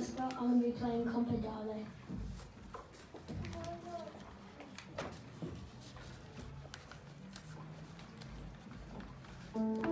I'm going to be playing Compadale. Thank